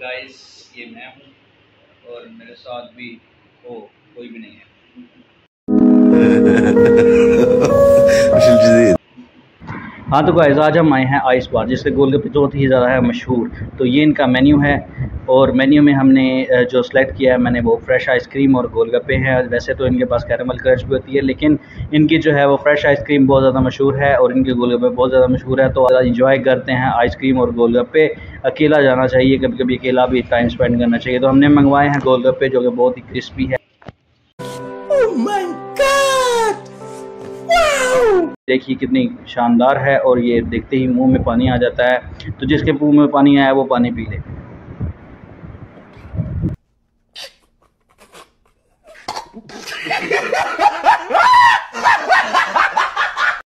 Guys ये मैं हूँ और मेरे साथ भी हो कोई भी नहीं है। हाँ तो गाइस आज हम आए हैं आइस बार जिसके गोलगप्पे बहुत ही ज़्यादा है मशहूर। तो ये इनका मेन्यू है और मेन्यू में हमने जो सेलेक्ट किया है, मैंने वो फ्रेश आइसक्रीम और गोलगप्पे हैं। वैसे तो इनके पास कैरमल क्रंच भी होती है, लेकिन इनकी जो है वो फ्रेश आइसक्रीम बहुत ज़्यादा मशहूर है और इनके गोलगप्पे बहुत ज़्यादा मशहूर है। तो इंजॉय करते हैं आइसक्रीम और गोलगप्पे। अकेला जाना चाहिए कभी कभी अकेला भी टाइम स्पेंड करना चाहिए। तो हमने मंगवाए हैं गोलगप्पे जो कि बहुत ही क्रिस्पी है। oh देखिए कितनी शानदार है और ये देखते ही मुँह में पानी आ जाता है। तो जिसके मुँह में पानी आया वो पानी पी ले।